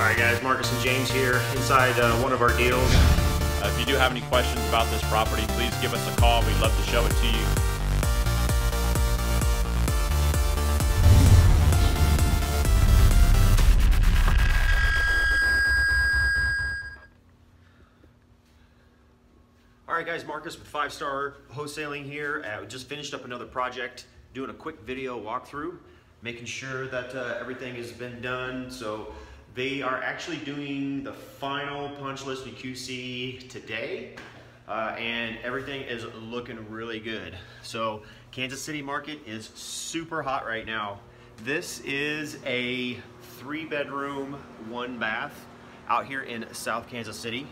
All right, guys, Marcus and James here inside uh, one of our deals. Uh, if you do have any questions about this property, please give us a call. We'd love to show it to you. All right, guys, Marcus with Five Star Wholesaling here. Uh, we just finished up another project, doing a quick video walkthrough, making sure that uh, everything has been done. So they are actually doing the final punch list and QC today, uh, and everything is looking really good. So Kansas City market is super hot right now. This is a three bedroom, one bath out here in South Kansas City.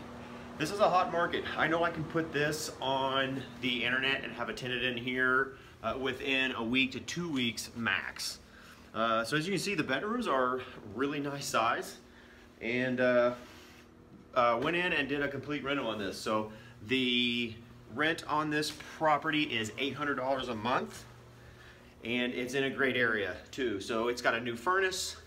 This is a hot market. I know I can put this on the internet and have a tenant in here uh, within a week to two weeks max. Uh, so as you can see, the bedrooms are really nice size and uh, uh went in and did a complete rental on this. So the rent on this property is $800 a month and it's in a great area too. So it's got a new furnace,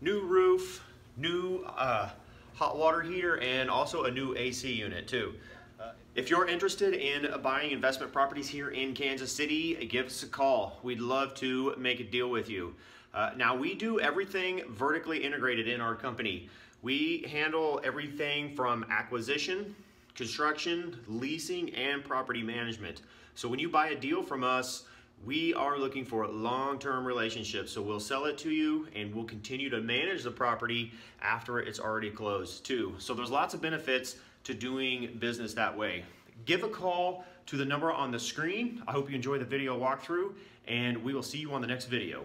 new roof, new uh, hot water heater, and also a new AC unit too. Uh, if you're interested in buying investment properties here in Kansas City, give us a call. We'd love to make a deal with you. Uh, now we do everything vertically integrated in our company. We handle everything from acquisition, construction, leasing, and property management. So when you buy a deal from us, we are looking for long-term relationships. So we'll sell it to you and we'll continue to manage the property after it's already closed too. So there's lots of benefits to doing business that way. Give a call to the number on the screen. I hope you enjoy the video walkthrough and we will see you on the next video.